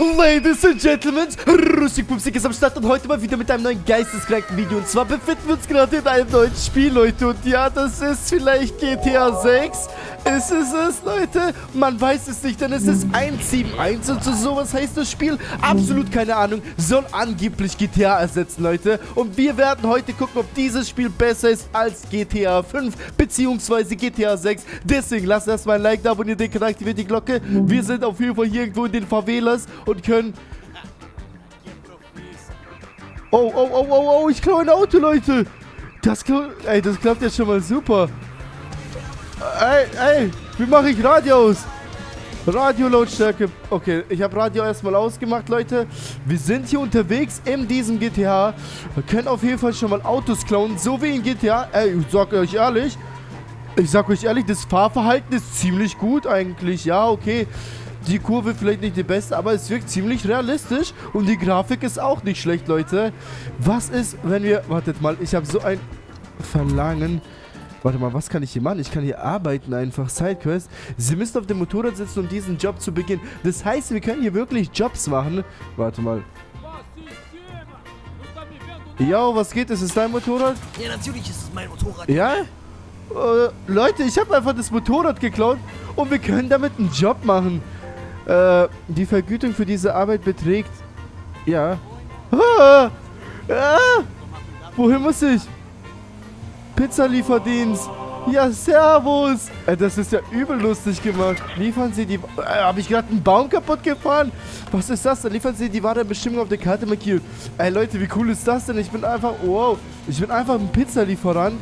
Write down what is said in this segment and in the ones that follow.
Ladies and Gentlemen, Rustik Pupsik ist am Start und heute mal wieder mit einem neuen geisteskranken Video. Und zwar befinden wir uns gerade in einem neuen Spiel, Leute. Und ja, das ist vielleicht GTA 6. Ist es es, Leute? Man weiß es nicht, denn es ist 171 und so sowas heißt das Spiel. Absolut keine Ahnung. Soll angeblich GTA ersetzen, Leute. Und wir werden heute gucken, ob dieses Spiel besser ist als GTA 5 beziehungsweise GTA 6. Deswegen lasst erstmal ein Like da, abonniert den Kanal, aktiviert die Glocke. Wir sind auf jeden Fall hier irgendwo in den Favelas und können... Oh, oh, oh, oh, oh, ich klaue ein Auto, Leute. Das, ey, das klappt jetzt schon mal super. Ey, ey, wie mache ich Radio aus? Radio-Lautstärke. Okay, ich habe Radio erstmal ausgemacht, Leute. Wir sind hier unterwegs in diesem GTA. Wir können auf jeden Fall schon mal Autos klauen, so wie in GTA. Ey, ich sag euch ehrlich, ich sag euch ehrlich, das Fahrverhalten ist ziemlich gut eigentlich. Ja, okay. Die Kurve vielleicht nicht die beste, aber es wirkt ziemlich realistisch. Und die Grafik ist auch nicht schlecht, Leute. Was ist, wenn wir... Wartet mal, ich habe so ein Verlangen... Warte mal, was kann ich hier machen? Ich kann hier arbeiten einfach. Sidequest. Sie müssen auf dem Motorrad sitzen, um diesen Job zu beginnen. Das heißt, wir können hier wirklich Jobs machen. Warte mal. Ja, was geht? Ist es dein Motorrad? Ja, natürlich ist es mein Motorrad. Ja? Äh, Leute, ich habe einfach das Motorrad geklaut und wir können damit einen Job machen. Äh, die Vergütung für diese Arbeit beträgt... Ja. Ah, ah, wohin muss ich? Pizzalieferdienst. Ja, servus. Äh, das ist ja übel lustig gemacht. Liefern Sie die... Äh, Habe ich gerade einen Baum kaputt gefahren? Was ist das denn? Liefern Sie die wahre Bestimmung auf der Karte markiert. Ey, Leute, wie cool ist das denn? Ich bin einfach... Wow. Ich bin einfach ein Pizzalieferant.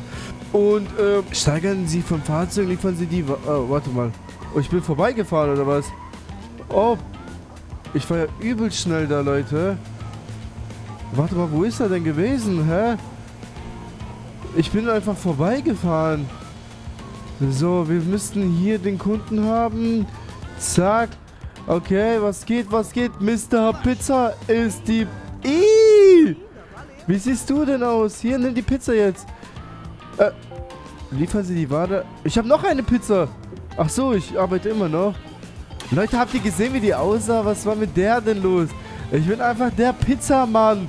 Und, äh, steigern Sie vom Fahrzeug, liefern Sie die... Oh, warte mal. Oh, ich bin vorbeigefahren, oder was? Oh. Ich war ja übel schnell da, Leute. Warte mal, wo ist er denn gewesen, hä? Ich bin einfach vorbeigefahren. So, wir müssten hier den Kunden haben. Zack. Okay, was geht, was geht? Mr. Pizza ist die... Ih! Wie siehst du denn aus? Hier, nimm die Pizza jetzt. Äh, liefern Sie die Ware? Ich habe noch eine Pizza. Ach so, ich arbeite immer noch. Leute, habt ihr gesehen, wie die aussah? Was war mit der denn los? Ich bin einfach der Pizzamann.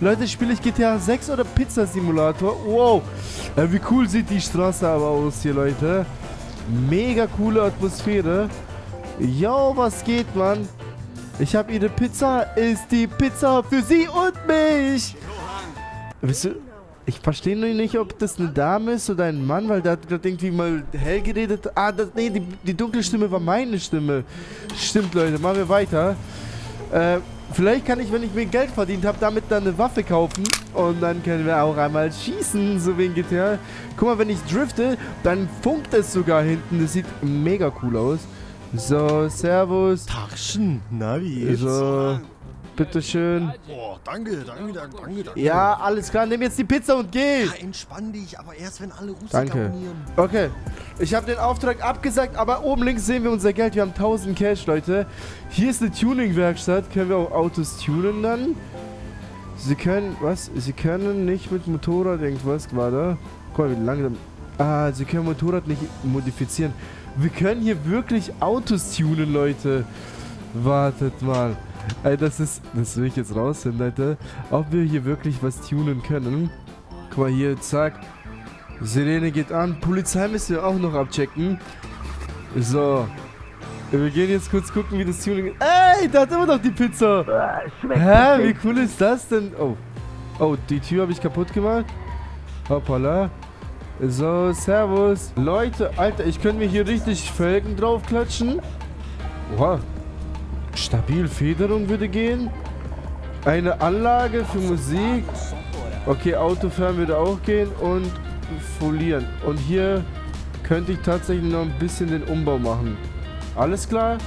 Leute, spiele ich GTA 6 oder Pizza Simulator? Wow. Äh, wie cool sieht die Straße aber aus hier, Leute. Mega coole Atmosphäre. Yo, was geht, Mann? Ich habe ihre Pizza. Ist die Pizza für sie und mich. Wisst ihr, ich verstehe nur nicht, ob das eine Dame ist oder ein Mann, weil der hat gerade irgendwie mal hell geredet. Ah, das, nee, die, die dunkle Stimme war meine Stimme. Stimmt, Leute, machen wir weiter. Äh, vielleicht kann ich, wenn ich mir Geld verdient habe, damit dann eine Waffe kaufen. Und dann können wir auch einmal schießen, so wie in GTA. Guck mal, wenn ich drifte, dann funkt es sogar hinten. Das sieht mega cool aus. So, Servus. Tagchen, na wie? So, bitteschön. Boah, danke, danke, danke, danke. Ja, alles klar, nimm jetzt die Pizza und geh. Ja, entspann dich, aber erst wenn alle Russen Danke. abonnieren. Okay, ich habe den Auftrag abgesagt, aber oben links sehen wir unser Geld. Wir haben 1000 Cash, Leute. Hier ist eine Tuning-Werkstatt. Können wir auch Autos tunen dann? Sie können, was? Sie können nicht mit Motorrad irgendwas, warte. Guck mal, wie langsam. Ah, sie können Motorrad nicht modifizieren. Wir können hier wirklich Autos tunen, Leute. Wartet mal. Ey, das ist, das will ich jetzt rausfinden, Leute. Ob wir hier wirklich was tunen können. Guck mal hier, zack. Sirene geht an. Polizei müssen wir auch noch abchecken. So. Wir gehen jetzt kurz gucken, wie das Tuning. Ey, da hat immer noch die Pizza. Hä, wie cool ist das denn? Oh. Oh, die Tür habe ich kaputt gemacht. Hoppala. So, servus. Leute, Alter, ich könnte mir hier richtig Felgen draufklatschen. Oha. Stabil Federung würde gehen. Eine Anlage für Musik. Okay, Autofahren würde auch gehen. Und folieren. Und hier könnte ich tatsächlich noch ein bisschen den Umbau machen. Alles klar?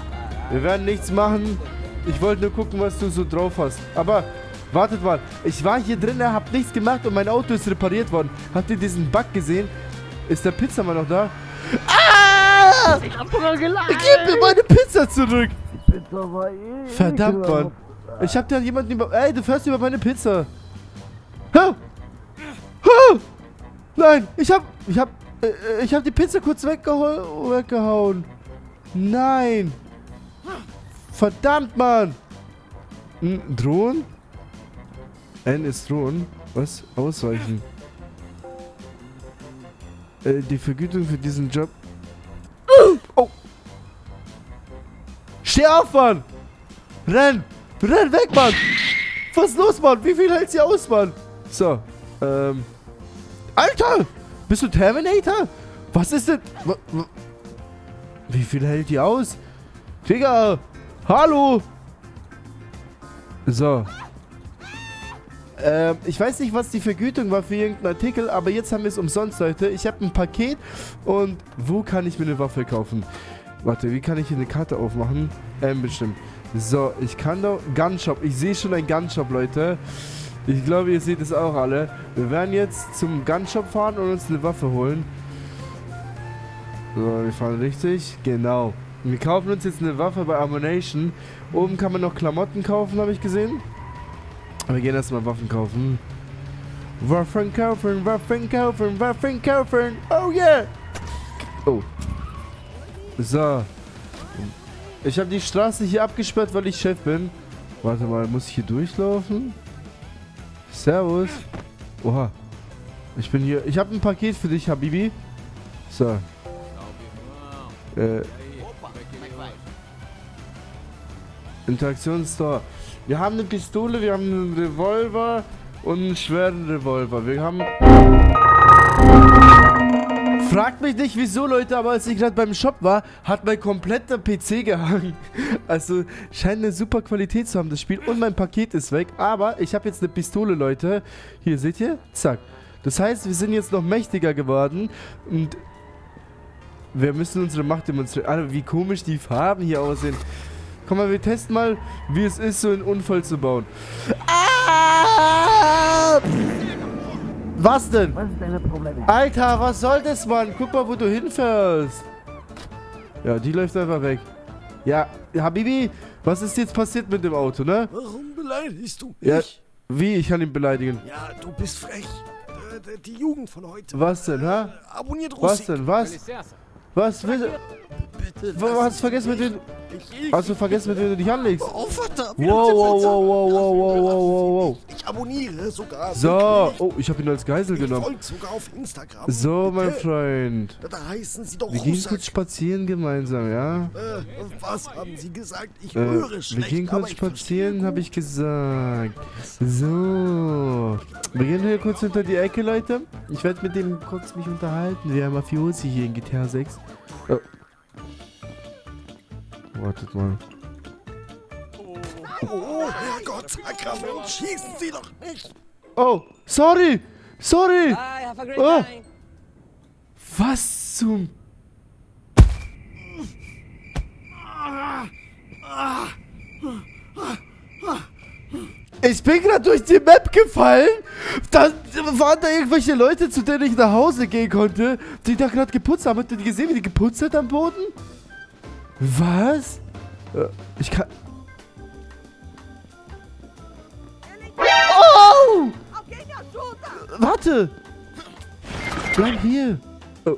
Wir werden nichts machen. Ich wollte nur gucken, was du so drauf hast. Aber wartet mal. Ich war hier drin, hab nichts gemacht und mein Auto ist repariert worden. Habt ihr diesen Bug gesehen? Ist der Pizzamann noch da? Ah! Ich hab Hunger geladen. Gib mir meine Pizza zurück! Pizza war eh Verdammt, Mann. Ich hab da jemanden über... Ey, du fährst über meine Pizza. Ha! Ha! Nein, ich hab... Ich hab... äh, Ich hab die Pizza kurz weggehauen. Nein. Verdammt, Mann! Hm, Drohen? N ist Drohen. Was? Ausweichen. Äh, die Vergütung für diesen Job. Steh auf, Mann! Renn! Renn weg, Mann! Was ist los, Mann? Wie viel hält sie aus, Mann? So, ähm. Alter! Bist du Terminator? Was ist denn? Wie viel hält die aus? Digga! Hallo! So. Ähm, ich weiß nicht, was die Vergütung war für irgendeinen Artikel, aber jetzt haben wir es umsonst, Leute. Ich habe ein Paket und wo kann ich mir eine Waffe kaufen? Warte, wie kann ich hier eine Karte aufmachen? Ähm, bestimmt. So, ich kann doch... Gunshop. Ich sehe schon einen Gunshop, Leute. Ich glaube, ihr seht es auch alle. Wir werden jetzt zum Gunshop fahren und uns eine Waffe holen. So, wir fahren richtig. Genau. Wir kaufen uns jetzt eine Waffe bei Ammunition. Oben kann man noch Klamotten kaufen, habe ich gesehen. Aber wir gehen erstmal Waffen kaufen. Waffen kaufen, Waffen kaufen, Waffen kaufen. Oh yeah! Oh. So. Ich habe die Straße hier abgesperrt, weil ich Chef bin. Warte mal, muss ich hier durchlaufen? Servus. Oha. Ich bin hier. Ich habe ein Paket für dich, Habibi. So. Äh. Interaktionsstore. Wir haben eine Pistole, wir haben einen Revolver und einen schweren Revolver. Wir haben. Fragt mich nicht wieso, Leute, aber als ich gerade beim Shop war, hat mein kompletter PC gehangen. Also scheint eine super Qualität zu haben, das Spiel. Und mein Paket ist weg. Aber ich habe jetzt eine Pistole, Leute. Hier, seht ihr? Zack. Das heißt, wir sind jetzt noch mächtiger geworden. Und wir müssen unsere Macht demonstrieren. Alter, wie komisch die Farben hier aussehen. Komm mal, wir testen mal, wie es ist, so einen Unfall zu bauen. Ah! Was denn? Was ist deine Probleme? Alter, was soll das, Mann? Guck mal, wo du hinfährst. Ja, die läuft einfach weg. Ja, Habibi, was ist jetzt passiert mit dem Auto, ne? Warum beleidigst du Ja, mich? wie? Ich kann ihn beleidigen. Ja, du bist frech. Äh, Die Jugend von heute. Was denn, ha? Abonniert Was Russi. denn, was? Was will bitte. Was hast du vergessen, mit wem... Hast du vergessen, mit wem du dich anlegst? Oh, verdammt. Wow, wow, wow, wow, wow, wow, wow, wow. wow. Ich abonniere sogar. So. Oh, ich habe ihn als Geisel genommen. sogar auf Instagram. So, mein Freund. Da heißen sie doch Wir gehen kurz spazieren gemeinsam, ja? Äh, was haben sie gesagt? Ich äh, höre schlecht, Wir gehen kurz spazieren, habe ich gesagt. So. Wir gehen hier kurz hinter die Ecke, Leute. Ich werde mit dem kurz mich unterhalten. Wir haben Mafiosi hier in GTA 6. Oh, Wartet mal. gut. Oh, Herrgott, Sakrament, schießen Sie doch nicht. Oh, sorry. Sorry. Bye, have a great Oh. time. Was zum... Ich bin gerade durch die Map gefallen. Da waren da irgendwelche Leute, zu denen ich nach Hause gehen konnte, die da gerade geputzt haben. Habt ihr die gesehen, wie die geputzt hat am Boden? Was? Äh, Ich kann... Oh! Warte! Bleib hier! Oh.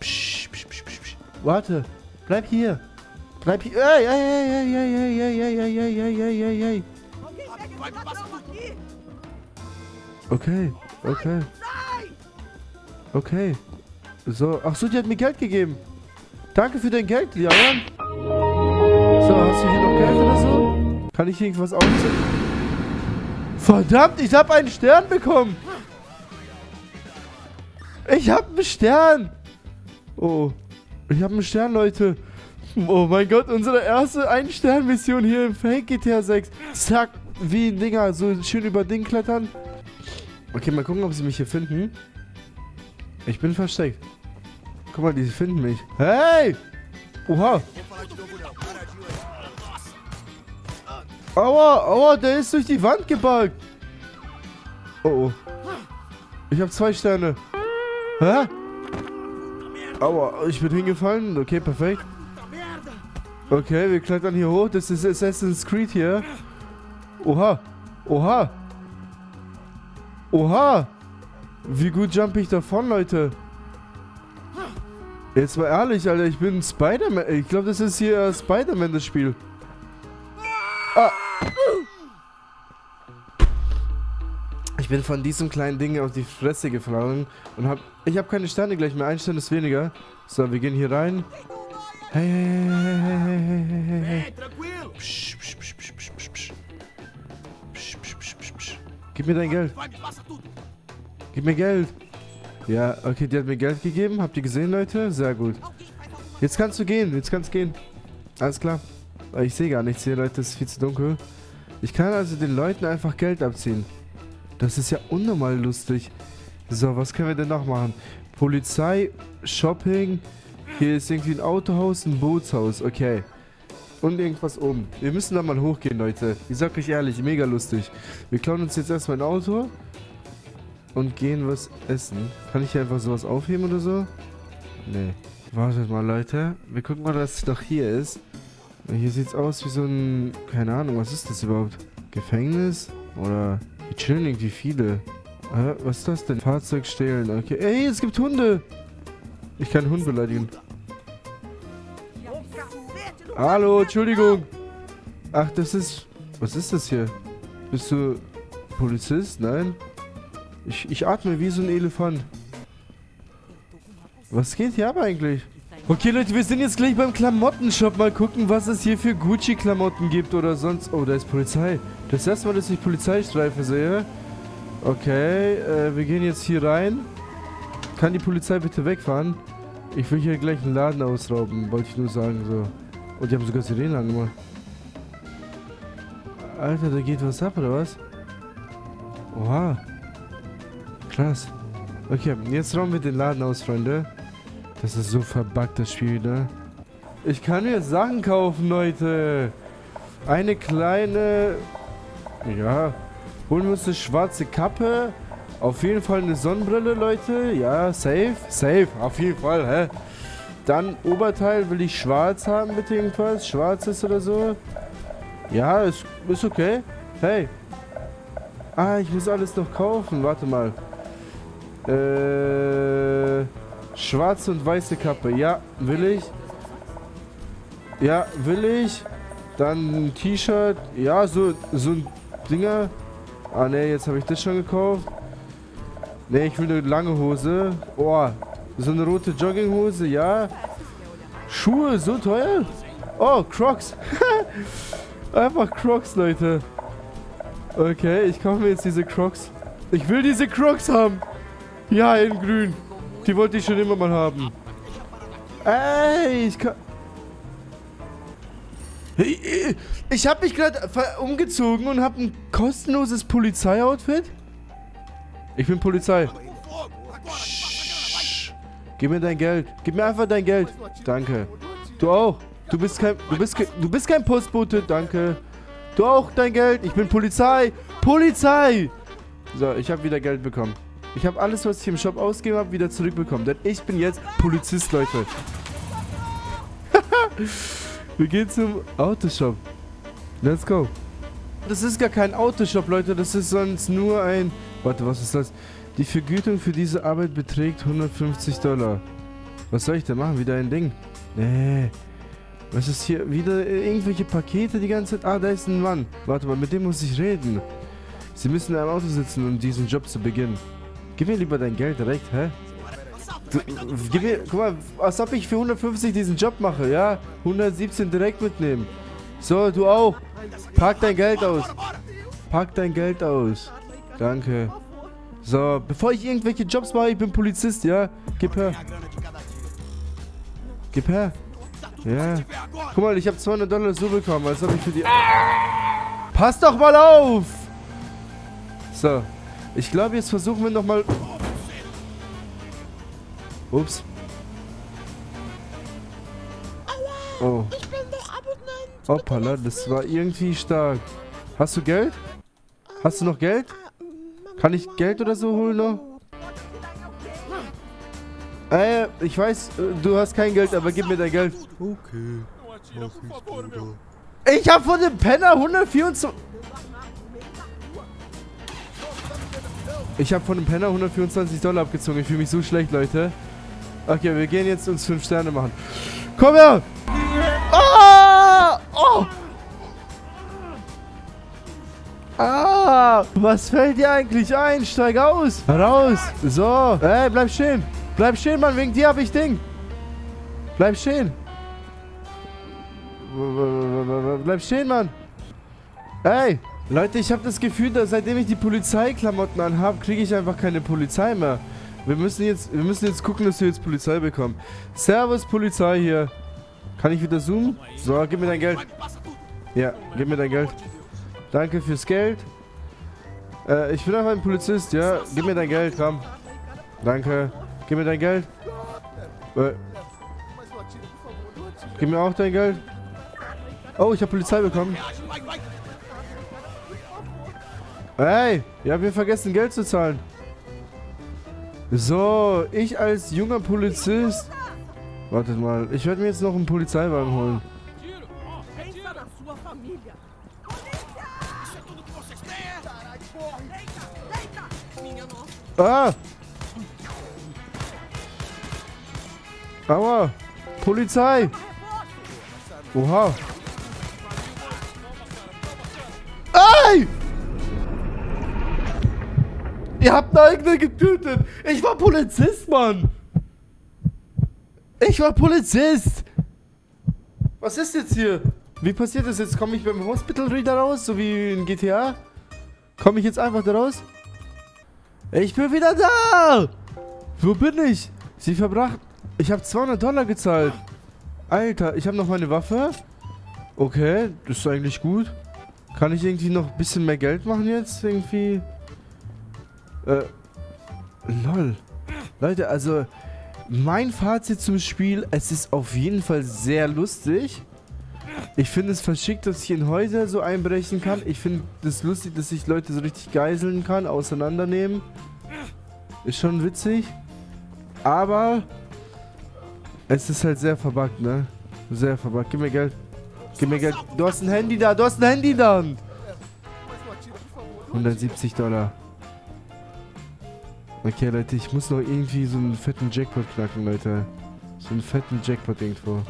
Psch, psch, psch, psch, psch. Warte! Bleib hier! Bleib hier! Ey, ey, ey, ey, ey, ey, ey, ey, ey, ey, ey, ey, ey. Okay, okay. Okay. So, ach so, die hat mir Geld gegeben. Danke für dein Geld, Lian. So, hast du hier noch Geld oder so? Kann ich irgendwas aufziehen? Verdammt, ich habe einen Stern bekommen. Ich habe einen Stern. Oh, ich habe einen Stern, Leute. Oh mein Gott, unsere erste Ein-Stern-Mission hier im Fake GTA 6. Zack, wie ein Dinger, so schön über Ding klettern. Okay, mal gucken, ob sie mich hier finden. Ich bin versteckt. Guck mal, die finden mich. Hey! Oha! Aua, aua, der ist durch die Wand gebuggt. Oh, oh. Ich habe zwei Sterne. Hä? Aua, ich bin hingefallen. Okay, perfekt. Okay, wir klettern hier hoch. Das ist Assassin's Creed hier. Oha. Oha. Oha. Wie gut jump ich davon, Leute. Jetzt mal ehrlich, Alter, ich bin Spider-Man. Ich glaube, das ist hier Spider-Man, das Spiel. Ah. Ich bin von diesem kleinen Ding auf die Fresse gefallen und hab. Ich habe keine Sterne gleich mehr. Ein Stern ist weniger. So, wir gehen hier rein. Hey, hey, hey, hey, hey, hey, hey, hey. hey. Hey, Psch, psch, psch, psch, psch, psch, psch. Psch, psch, psch, psch. Gib mir dein Geld. Gib mir Geld. Ja, okay, die hat mir Geld gegeben. Habt ihr gesehen, Leute? Sehr gut. Jetzt kannst du gehen. Jetzt kannst gehen. Alles klar. Aber Ich sehe gar nichts hier, Leute. Es ist viel zu dunkel. Ich kann also den Leuten einfach Geld abziehen. Das ist ja unnormal lustig. So, was können wir denn noch machen? Polizei, Shopping. Hier ist irgendwie ein Autohaus, ein Bootshaus. Okay. Und irgendwas oben. Wir müssen da mal hochgehen, Leute. Ich sag euch ehrlich, mega lustig. Wir klauen uns jetzt erstmal ein Auto und gehen was essen. Kann ich hier einfach sowas aufheben oder so? Nee. Wartet mal, Leute. Wir gucken mal, was doch hier ist. Hier sieht's aus wie so ein... Keine Ahnung, was ist das überhaupt? Gefängnis? Oder... Hier chillen irgendwie viele. Hä? Was ist das denn? Fahrzeug stehlen. Okay. Ey, es gibt Hunde! Ich kann Hund beleidigen. Hallo, Entschuldigung. Ach, das ist... Was ist das hier? Bist du Polizist? Nein? Ich, ich atme wie so ein Elefant. Was geht hier ab eigentlich? Okay, Leute, wir sind jetzt gleich beim Klamottenshop. Mal gucken, was es hier für Gucci-Klamotten gibt oder sonst... Oh, da ist Polizei. Das erste Mal, dass ich Polizeistreife sehe. Okay, äh, wir gehen jetzt hier rein. Kann die Polizei bitte wegfahren? Ich will hier gleich einen Laden ausrauben, wollte ich nur sagen, so. Und die haben sogar Sirenen angemacht. Alter, da geht was ab, oder was? Oha. Krass. Okay, jetzt rauben wir den Laden aus, Freunde. Das ist so verbuggt, das Spiel wieder. Ich kann mir Sachen kaufen, Leute. Eine kleine... Ja. Holen wir uns eine schwarze Kappe. Auf jeden Fall eine Sonnenbrille, Leute. Ja, safe. Safe, auf jeden Fall, hä? Dann Oberteil will ich schwarz haben, bitte irgendwas. Schwarzes oder so. Ja, ist, ist okay. Hey. Ah, ich muss alles noch kaufen. Warte mal. Äh, schwarze und weiße Kappe. Ja, will ich. Ja, will ich. Dann ein T-Shirt. Ja, so, so ein Dinger. Ah, ne, jetzt habe ich das schon gekauft. Ne, ich will eine lange Hose. Oh, so eine rote Jogginghose, ja. Schuhe, so teuer? Oh, Crocs. Einfach Crocs, Leute. Okay, ich kaufe mir jetzt diese Crocs. Ich will diese Crocs haben. Ja, in grün. Die wollte ich schon immer mal haben. Ey, ich kann... Ich habe mich gerade umgezogen und habe ein kostenloses Polizeioutfit. Ich bin Polizei. Shh. Gib mir dein Geld. Gib mir einfach dein Geld. Danke. Du auch. Du bist kein, du bist, du bist kein Postbote. Danke. Du auch dein Geld. Ich bin Polizei. Polizei. So, ich habe wieder Geld bekommen. Ich habe alles, was ich im Shop ausgegeben habe, wieder zurückbekommen. Denn ich bin jetzt Polizist, Leute. Wir gehen zum Autoshop. Let's go. Das ist gar kein Autoshop, Leute. Das ist sonst nur ein... Warte, was ist das? Die Vergütung für diese Arbeit beträgt 150 Dollar. Was soll ich denn machen? Wieder ein Ding? Nee. Was ist hier? Wieder irgendwelche Pakete die ganze Zeit? Ah, da ist ein Mann. Warte mal, mit dem muss ich reden. Sie müssen in einem Auto sitzen, um diesen Job zu beginnen. Gib mir lieber dein Geld direkt, hä? Du, gib mir, guck mal, als ob ich für 150 diesen Job mache, ja? 117 direkt mitnehmen. So, du auch. Pack dein Geld aus. Pack dein Geld aus. Danke. So, bevor ich irgendwelche Jobs mache, ich bin Polizist, ja? Gib her. Gib her. Ja. Guck mal, ich habe 200 Dollar so bekommen, als ob ich für die... Pass doch mal auf! So. Ich glaube, jetzt versuchen wir nochmal... Ups. Oh. Ich bin der Abonnent. Hoppala, das war irgendwie stark. Hast du Geld? Hast du noch Geld? Kann ich Geld oder so holen noch? Äh, ich weiß, äh, du hast kein Geld, aber gib mir dein Geld. Okay. Ich hab von dem Penner 124... Ich hab von dem Penner 124 Dollar abgezogen. Ich fühle mich so schlecht, Leute. Okay, wir gehen jetzt uns fünf Sterne machen. Komm her! Ah! Oh! Ah! Was fällt dir eigentlich ein? Steig aus! Raus! So! Ey, bleib stehen! Bleib stehen, Mann! Wegen dir hab ich Ding! Bleib stehen! Bleib stehen, Mann! Ey! Leute, ich habe das Gefühl, dass seitdem ich die Polizeiklamotten anhabe, kriege ich einfach keine Polizei mehr. Wir müssen jetzt, wir müssen jetzt gucken, dass wir jetzt Polizei bekommen. Servus, Polizei hier. Kann ich wieder zoomen? So, gib mir dein Geld. Ja, gib mir dein Geld. Danke fürs Geld. Äh, ich bin einfach ein Polizist, ja. Gib mir dein Geld, komm. Danke. Gib mir dein Geld. Äh, gib mir auch dein Geld. Oh, ich habe Polizei bekommen. Hey, ihr habt mir vergessen, Geld zu zahlen. So, ich als junger Polizist... Wartet mal, ich werde mir jetzt noch einen Polizeiwagen holen. Pensa na sua família. Ihr habt einen eigenen getötet! Ich war Polizist, Mann! Ich war Polizist! Was ist jetzt hier? Wie passiert das jetzt? Komme ich beim Hospital Reader raus, so wie in GTA? Komme ich jetzt einfach da raus? Ich bin wieder da! Wo bin ich? Sie verbracht... Ich habe 200 Dollar gezahlt. Alter, ich habe noch meine Waffe. Okay, das ist eigentlich gut. Kann ich irgendwie noch ein bisschen mehr Geld machen jetzt? Irgendwie... Äh... Lol. Leute, also... Mein Fazit zum Spiel, es ist auf jeden Fall sehr lustig. Ich finde es verschickt, dass ich in Häuser so einbrechen kann. Ich finde es lustig, dass ich Leute so richtig geiseln kann, auseinandernehmen. Ist schon witzig. Aber es ist halt sehr verbuggt, ne? Sehr verbuggt. Gib mir Geld. Gib mir Geld. Du hast ein Handy da. Du hast ein Handy da. 170 Dollar. Okay, Leute, ich muss noch irgendwie so einen fetten Jackpot knacken, Leute. So einen fetten Jackpot irgendwo.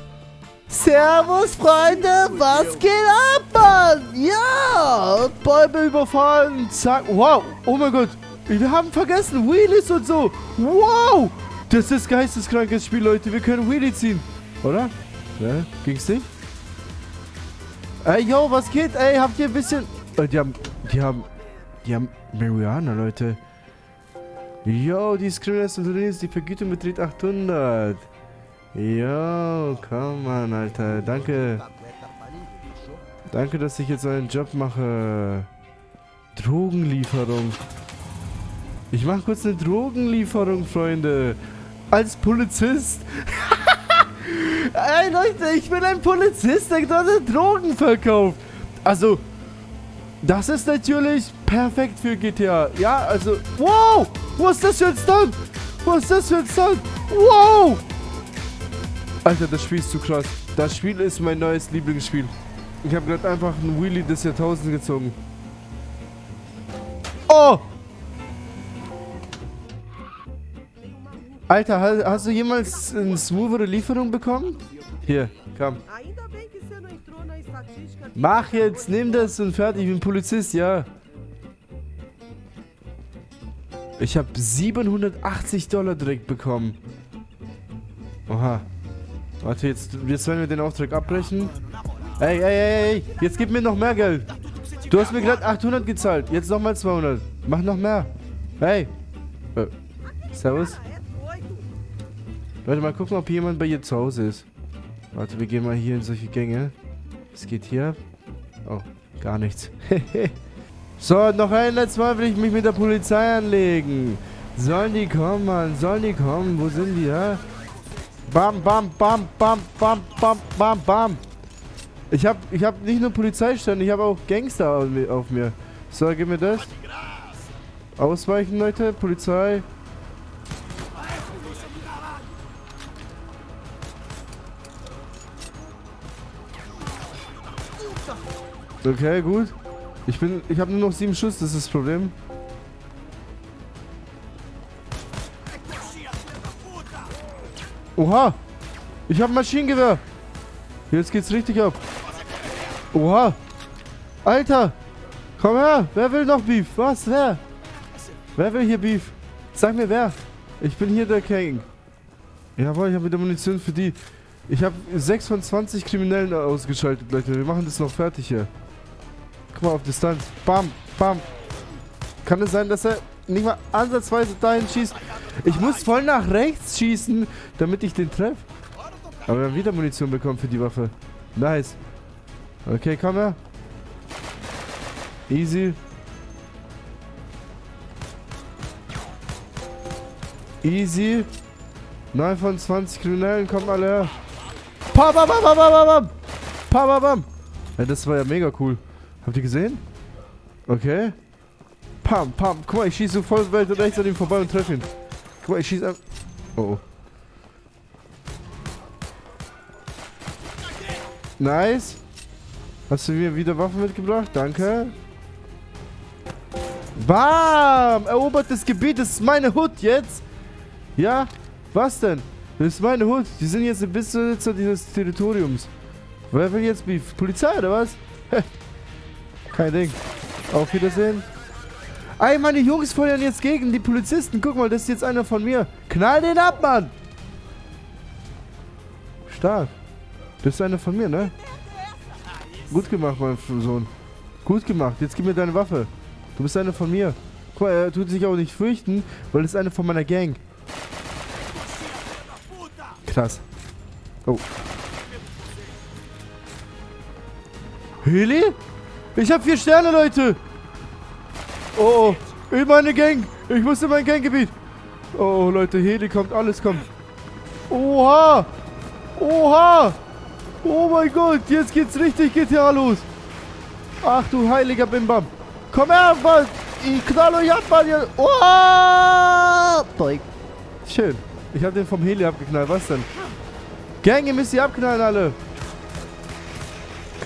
Servus, Freunde, was geht ab, Mann? Ja, Bäume überfallen, zack, wow, oh mein Gott, wir haben vergessen, Wheelies und so, wow, das ist geisteskrankes Spiel, Leute, wir können Wheelie ziehen, oder? Ja, ging's nicht? Ey, yo, was geht, ey, habt ihr ein bisschen, äh, die haben, die haben, die haben Marihuana, Leute. Yo, die Screeners und die Vergütung beträgt 800. Jo, komm on, Alter. Danke. Danke, dass ich jetzt einen Job mache. Drogenlieferung. Ich mache kurz eine Drogenlieferung, Freunde. Als Polizist. Ey, Leute, ich bin ein Polizist, der gerade Drogen verkauft. Also, das ist natürlich perfekt für GTA. Ja, also, wow. Was ist das für ein Stunt? Was ist das für ein Stunt? Wow. Alter, das Spiel ist zu krass. Das Spiel ist mein neues Lieblingsspiel. Ich habe gerade einfach einen Wheelie des Jahrtausends gezogen. Oh! Alter, hast, du jemals eine smoothere Lieferung bekommen? Hier, komm. Mach jetzt, nimm das und fertig. Ich bin Polizist, ja. Ich habe 780 Dollar direkt bekommen. Oha. Warte, jetzt, jetzt werden wir den Auftrag abbrechen. Ey, ey, ey, ey, jetzt gib mir noch mehr Geld. Du hast mir gerade 800 gezahlt, jetzt nochmal 200. Mach noch mehr. Hey. Äh, servus. Leute, mal gucken, ob jemand bei ihr zu Hause ist. Warte, wir gehen mal hier in solche Gänge. Was geht hier? Oh, gar nichts. so, noch ein letztes Mal will ich mich mit der Polizei anlegen. Sollen die kommen, Mann? Sollen die kommen? Wo sind die, ja? Bam, bam, bam, bam, bam, bam, bam, bam. Ich hab, ich hab nicht nur Polizeistände, ich habe auch Gangster auf mir. So, gib mir das. Ausweichen, Leute. Polizei. Okay, gut. Ich bin, ich habe nur noch sieben Schuss, das ist das Problem. Oha. Ich habe Maschinengewehr. Jetzt geht's richtig ab. Oha. Alter. Komm her. Wer will noch Beef? Was? Wer? Wer will hier Beef? Sag mir wer. Ich bin hier der King. Jawohl, ich habe wieder Munition für die. Ich habe 6 von 20 Kriminellen ausgeschaltet, Leute. Wir machen das noch fertig hier. Guck mal auf Distanz. Bam, bam. Kann es sein, dass er nicht mal ansatzweise dahin schießt? Ich muss voll nach rechts schießen, damit ich den treffe. Aber wir haben wieder Munition bekommen für die Waffe. Nice. Okay, komm her. Easy. Easy. 9 von 20 Kriminellen kommen alle her. Pam, pam, pam, pam, pam, pam. Pam, pam, pam. Ja, das war ja mega cool. Habt ihr gesehen? Okay. Pam, pam. Guck mal, ich schieße so voll Welt und rechts an ihm vorbei und treffe ihn. Guck mal, ich schieße. Oh, oh. Nice. Hast du mir wieder Waffen mitgebracht? Danke. Bam! Erobert das Gebiet. Das ist meine Hut jetzt. Ja? Was denn? Das ist meine Hut. Die sind jetzt ein Besitzer dieses Territoriums. Wer will jetzt Beef? Polizei oder was? Kein Ding. Auf Wiedersehen. Ey, meine Jungs feuern jetzt gegen die Polizisten. Guck mal, das ist jetzt einer von mir. Knall den ab, Mann! Stark. Das ist einer von mir, ne? Gut gemacht, mein Sohn. Gut gemacht. Jetzt gib mir deine Waffe. Du bist einer von mir. Guck mal, er tut sich auch nicht fürchten, weil es eine von meiner Gang. Krass. Oh. Heli? Ich hab vier Sterne, Leute. Oh, oh. In meine Gang. Ich muss in mein Ganggebiet. Oh, Leute, Heli kommt, alles kommt. Oha. Oha. Oh mein Gott, jetzt geht's richtig GTA los. Ach du heiliger Bimbam. Komm her, Mann. Ich knall euch ab, Mann. Oh! Schön. Ich hab den vom Heli abgeknallt. Was denn? Gang, ihr müsst die abknallen, alle.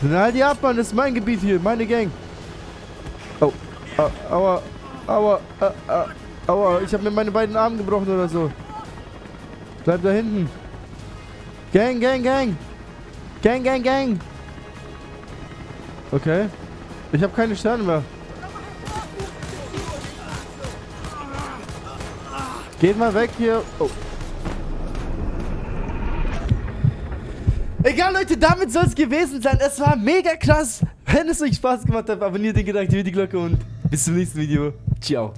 Knall die ab, Mann. Das ist mein Gebiet hier. Meine Gang. Oh. Au, aua. Aua. Aua. Aua. Ich hab mir meine beiden Arme gebrochen oder so. Bleib da hinten. Gang, Gang, Gang. Gang, Gang, Gang. Okay. Ich habe keine Sterne mehr. Geht mal weg hier. Oh. Egal, Leute, damit soll es gewesen sein. Es war mega krass. Wenn es euch Spaß gemacht hat, abonniert den Gedanken, die Glocke und bis zum nächsten Video. Ciao.